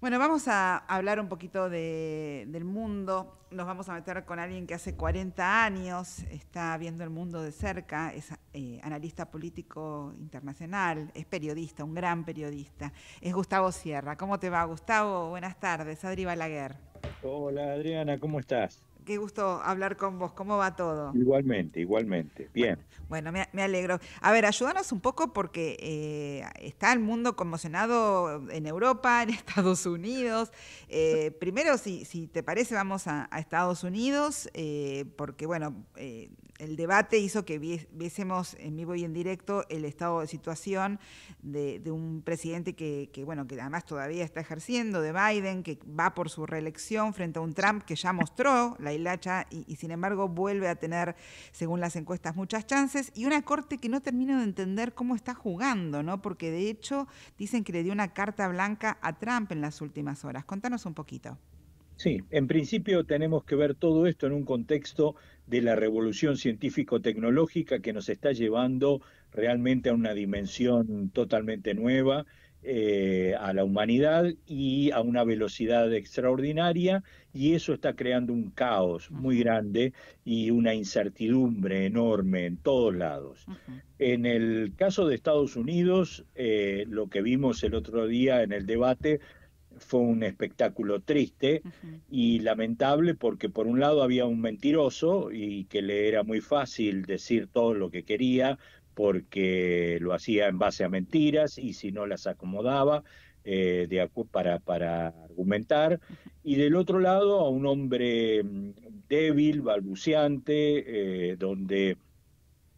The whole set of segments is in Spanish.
Bueno, vamos a hablar un poquito del mundo. Nos vamos a meter con alguien que hace 40 años está viendo el mundo de cerca, es eh, analista político internacional, es periodista, un gran periodista. Es Gustavo Sierra. ¿Cómo te va, Gustavo? Buenas tardes. Adri Balaguer. Hola, Adriana, ¿cómo estás? Qué gusto hablar con vos. ¿Cómo va todo? Igualmente, igualmente. Bien. Bueno, me, alegro. A ver, ayúdanos un poco porque eh, está el mundo conmocionado en Europa, en Estados Unidos. Eh, primero, si, si, te parece, vamos a, Estados Unidos, eh, porque, bueno, el debate hizo que viésemos en vivo y en directo el estado de situación de, un presidente que, bueno, que además todavía está ejerciendo, de Biden, que va por su reelección frente a un Trump que ya mostró la hilacha y, sin embargo vuelve a tener, según las encuestas, muchas chances, y una corte que no termino de entender cómo está jugando, ¿no? Porque de hecho dicen que le dio una carta blanca a Trump en las últimas horas. Contanos un poquito. Sí, en principio tenemos que ver todo esto en un contexto de la revolución científico-tecnológica que nos está llevando realmente a una dimensión totalmente nueva eh, a la humanidad y a una velocidad extraordinaria y eso está creando un caos muy grande y una incertidumbre enorme en todos lados. En el caso de Estados Unidos, eh, lo que vimos el otro día en el debate fue un espectáculo triste y lamentable porque por un lado había un mentiroso y que le era muy fácil decir todo lo que quería porque lo hacía en base a mentiras y si no las acomodaba eh, de, para, para argumentar. Y del otro lado a un hombre mm, débil, balbuceante, eh, donde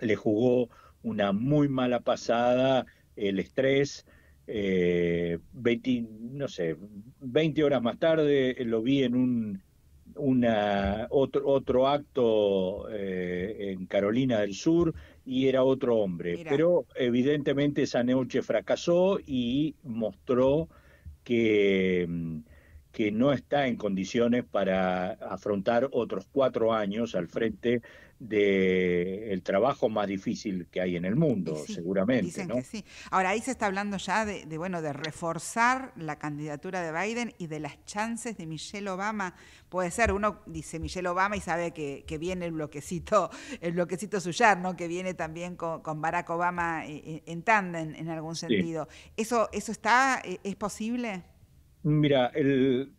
le jugó una muy mala pasada el estrés, eh, 20, no sé, 20 horas más tarde lo vi en un una, otro, otro acto eh, en Carolina del Sur y era otro hombre. Pero evidentemente esa noche fracasó y mostró que, que no está en condiciones para afrontar otros cuatro años al frente del el trabajo más difícil que hay en el mundo, seguramente. Dicen que sí. Ahora ahí se está hablando ya de, bueno de reforzar la candidatura de Biden y de las chances de Michelle Obama. Puede ser, uno dice Michelle Obama y sabe que, que viene el bloquecito, el bloquecito suyar, ¿no? Que viene también con, Barack Obama eh, eh, en, tándem en algún sentido. ¿Eso, eso está, eh, es posible? Mira, el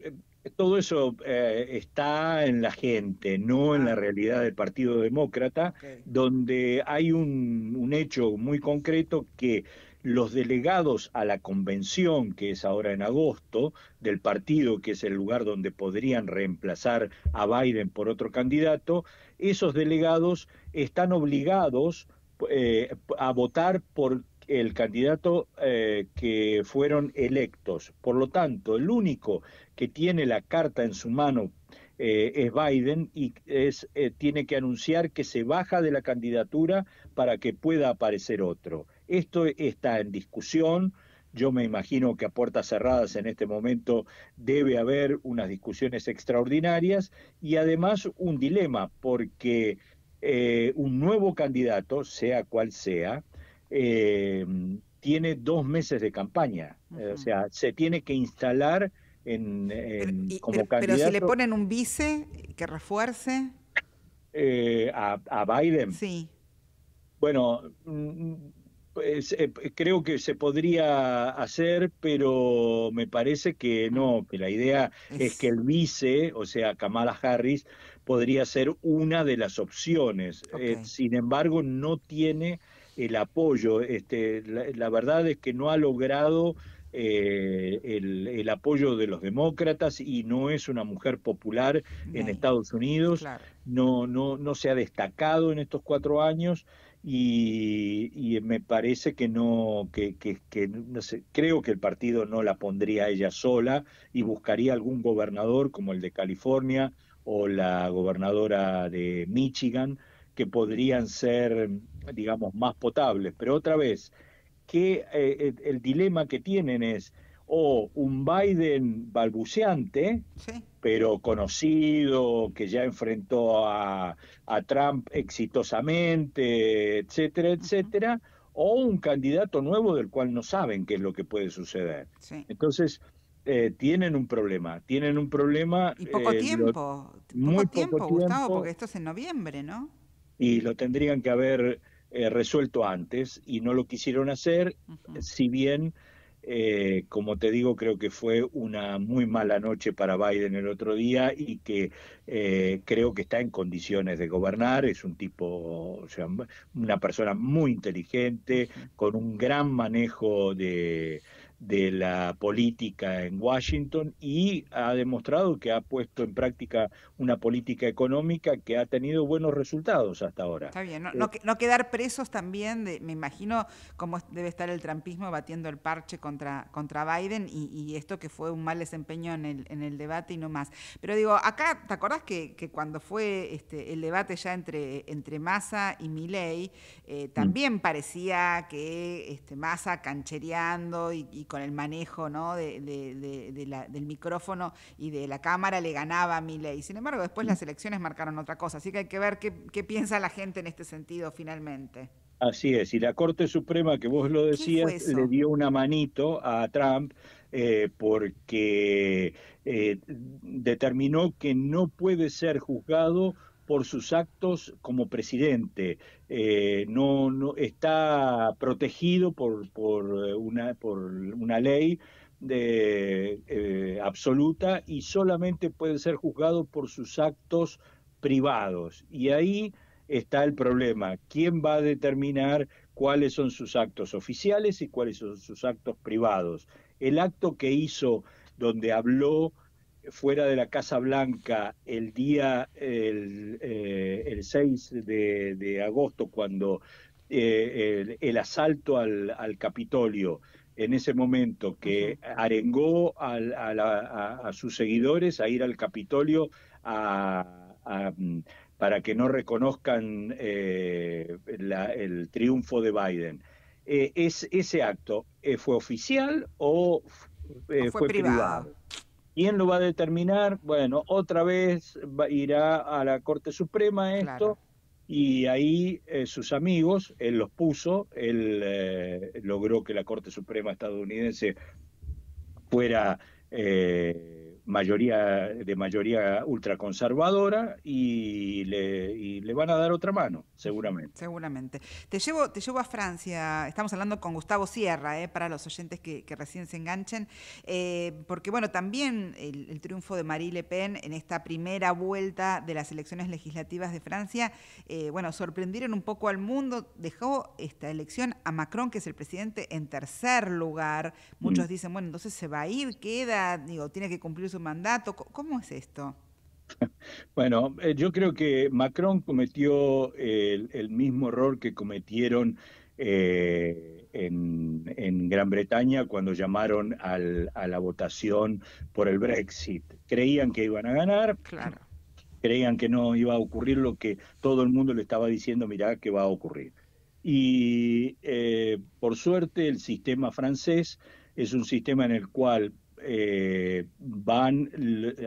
todo eso eh, está en la gente, no en la ah. realidad del Partido Demócrata, donde hay un, un, hecho muy concreto que los delegados a la convención, que es ahora en agosto, del partido, que es el lugar donde podrían reemplazar a Biden por otro candidato, esos delegados están obligados eh, a votar por el candidato eh, que fueron electos. Por lo tanto, el único que tiene la carta en su mano eh, es Biden y eh, tiene que anunciar que se baja de la candidatura para que pueda aparecer otro. Esto está en discusión. Yo me imagino que a puertas cerradas en este momento debe haber unas discusiones extraordinarias y además un dilema, porque un nuevo candidato, sea cual sea, eh, tiene dos meses de campaña. o sea, se tiene que instalar en, como candidato. Pero si le ponen un vice que refuerce. Eh, a, Biden. Sí. Bueno, mm, pues, eh, creo que se podría hacer, pero me parece que no, que la idea es, que el vice, o sea, Kamala Harris, podría ser una de las opciones. Eh, sin embargo, no tiene el apoyo. Este, la, verdad es que no ha logrado eh, el, apoyo de los demócratas y no es una mujer popular en Estados Unidos. No, no, no se ha destacado en estos cuatro años. Y, me parece que no, que, que, no sé, creo que el partido no la pondría ella sola y buscaría algún gobernador como el de California o la gobernadora de Michigan que podrían ser, digamos, más potables. Pero otra vez, que eh, el, dilema que tienen es o un Biden balbuceante, pero conocido, que ya enfrentó a, a, Trump exitosamente, etcétera, etcétera, o un candidato nuevo del cual no saben qué es lo que puede suceder. Entonces, eh, tienen un problema, tienen un problema. Y poco tiempo, muy tiempo, poco Gustavo, porque esto es en noviembre, ¿no? Y lo tendrían que haber resuelto antes y no lo quisieron hacer, si bien eh, como te digo, creo que fue una muy mala noche para Biden el otro día y que eh, creo que está en condiciones de gobernar. Es un tipo, o sea, una persona muy inteligente, con un gran manejo de, de la política en Washington y ha demostrado que ha puesto en práctica una política económica que ha tenido buenos resultados hasta ahora. Está bien, no, eh, quedar presos también, de, me imagino cómo debe estar el trampismo batiendo el parche contra, contra Biden y, esto que fue un mal desempeño en el, en el debate y no más. Pero digo, acá, ¿te acordás que, que cuando fue este, el debate ya entre, entre Massa y Milley, eh, mm. también parecía que este, Massa canchereando y, y con el manejo ¿no? de, del micrófono y de la cámara le ganaba a Milei. Sin embargo, después las elecciones marcaron otra cosa, así que hay que ver qué, piensa la gente en este sentido finalmente. Así es, y la Corte Suprema, que vos lo decías, le dio una manito a Trump eh, porque eh, determinó que no puede ser juzgado por sus actos como presidente. Eh, no, no está protegido por, por, una, por una ley de, eh, absoluta y solamente puede ser juzgado por sus actos privados. Y ahí está el problema. ¿Quién va a determinar cuáles son sus actos oficiales y cuáles son sus actos privados? El acto que hizo donde habló fuera de la Casa Blanca el día, el, eh, el 6 de, agosto, cuando eh, el, asalto al, al, Capitolio, en ese momento que arengó a, sus seguidores a ir al Capitolio para que no reconozcan eh, el triunfo de Biden. ¿es, ¿Ese acto fue oficial o, fue, privado? ¿Quién lo va a determinar? Bueno, otra vez irá a la Corte Suprema esto y ahí eh, sus amigos, él los puso, él eh, logró que la Corte Suprema estadounidense fuera eh, mayoría de mayoría ultraconservadora y le, y le van a dar otra mano, seguramente. Seguramente. Te llevo, te llevo a Francia, estamos hablando con Gustavo Sierra, eh, para los oyentes que, recién se enganchen, eh, porque bueno, también el, triunfo de Marie Le Pen en esta primera vuelta de las elecciones legislativas de Francia, eh, bueno, sorprendieron un poco al mundo, dejó esta elección a Macron, que es el presidente, en tercer lugar. Muchos mm. dicen, bueno, entonces se va a ir, queda, digo, tiene que cumplir su mandato? ¿Cómo es esto? Bueno, eh, yo creo que Macron cometió el, mismo error que cometieron eh, en, Gran Bretaña cuando llamaron a la votación por el Brexit. Creían que iban a ganar, claro. creían que no iba a ocurrir lo que todo el mundo le estaba diciendo, mirá, que va a ocurrir. Y eh, por suerte el sistema francés es un sistema en el cual eh, van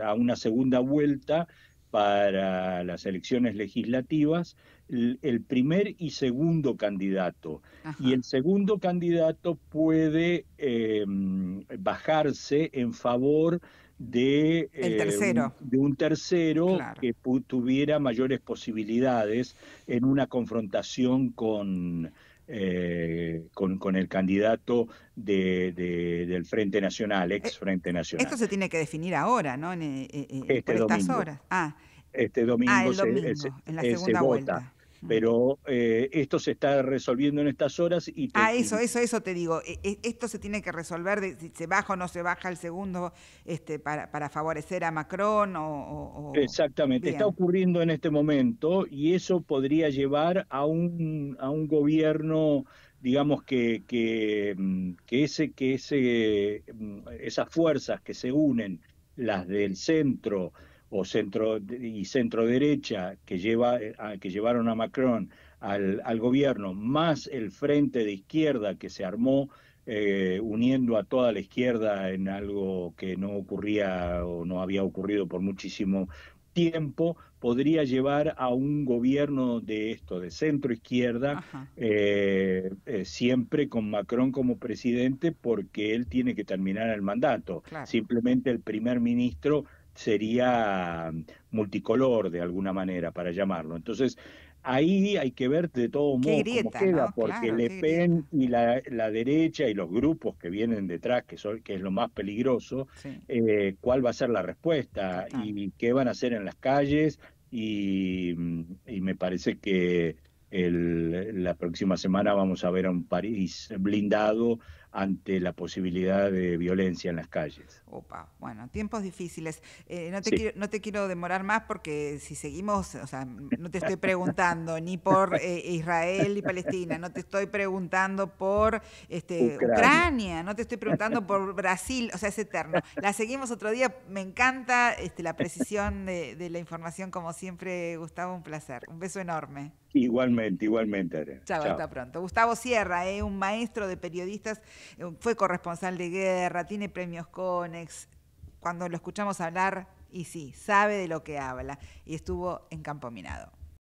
a una segunda vuelta para las elecciones legislativas el primer y segundo candidato. Y el segundo candidato puede em, bajarse en favor de, eh, un, de un tercero que tuviera mayores posibilidades en una confrontación con, eh, con, con, el candidato de, del Frente Nacional, ex eh, Frente Nacional. Esto se tiene que definir ahora, ¿no? En, eh, este por estas horas. Ah. Este domingo, ah, en la segunda vuelta pero eh, esto se está resolviendo en estas horas y... ah, eso, eso, eso te digo, e, e, esto se tiene que resolver, de, si se baja o no se baja el segundo este, para, para favorecer a Macron o... Exactamente, está ocurriendo en este momento y eso podría llevar a un, a un gobierno digamos que, que, mm, que, ese, que ese, mm, esas fuerzas que se unen, las del centro, o centro y centro derecha que lleva eh, que llevaron a Macron al, al, gobierno más el frente de izquierda que se armó eh, uniendo a toda la izquierda en algo que no ocurría o no había ocurrido por muchísimo tiempo podría llevar a un gobierno de esto, de centro izquierda, eh, eh, siempre con Macron como presidente, porque él tiene que terminar el mandato. Simplemente el primer ministro sería multicolor de alguna manera, para llamarlo. Entonces, ahí hay que ver de todo modo cómo queda, porque Le Pen y la, derecha y los grupos que vienen detrás, que, son, que es lo más peligroso, eh, cuál va a ser la respuesta y qué van a hacer en las calles. Y, y me parece que el, la próxima semana vamos a ver a un París blindado ante la posibilidad de violencia en las calles. Opa, bueno, tiempos difíciles. Eh, no, te quiero, no te quiero demorar más porque si seguimos, o sea, no te estoy preguntando ni por eh, Israel y Palestina, no te estoy preguntando por este, Ucrania. no te estoy preguntando por Brasil, o sea, es eterno. La seguimos otro día, me encanta este, la precisión de, de la información, como siempre, Gustavo, un placer. Un beso enorme. Igualmente, igualmente. Chao, hasta pronto. Gustavo Sierra, eh, un maestro de periodistas, fue corresponsal de guerra, tiene premios Conex. Cuando lo escuchamos hablar, y sí, sabe de lo que habla, y estuvo en Campo Minado.